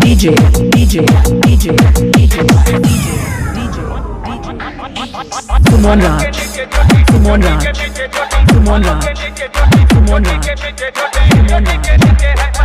DJ, DJ, DJ, DJ, DJ. Suman Raj, Suman Raj, Suman Raj, Suman Raj, Suman Raj.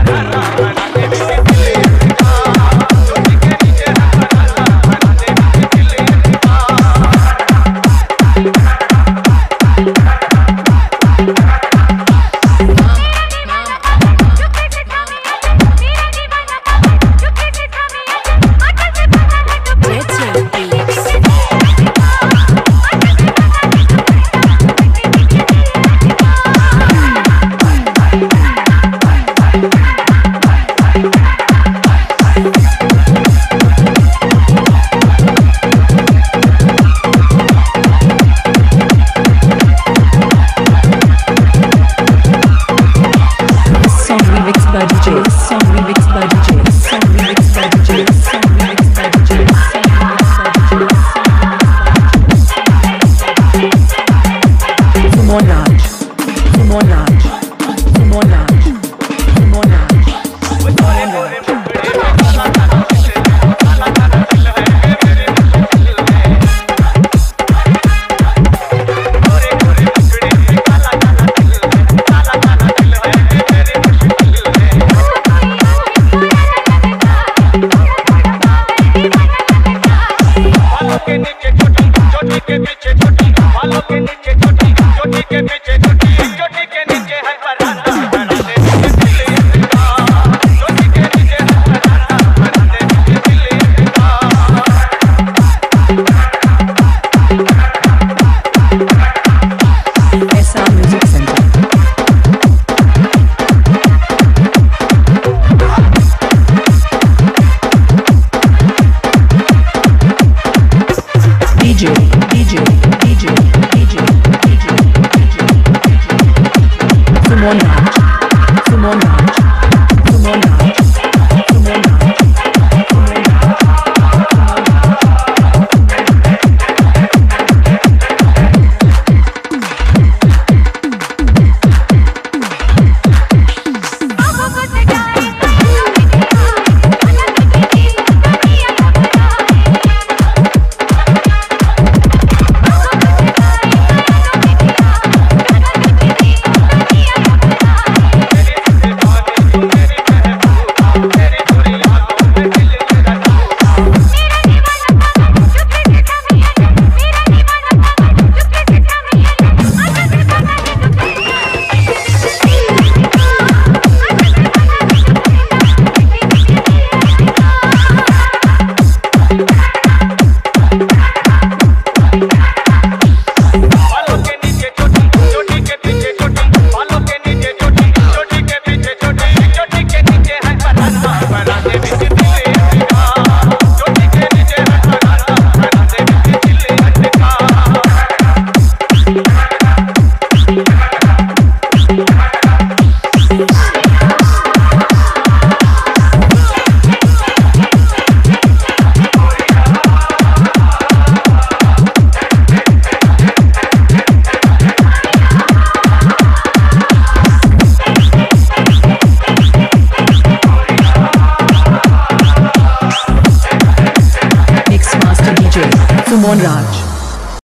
Jukes. DJ, DJ, DJ, DJ, DJ. Simona. Mohan Raj.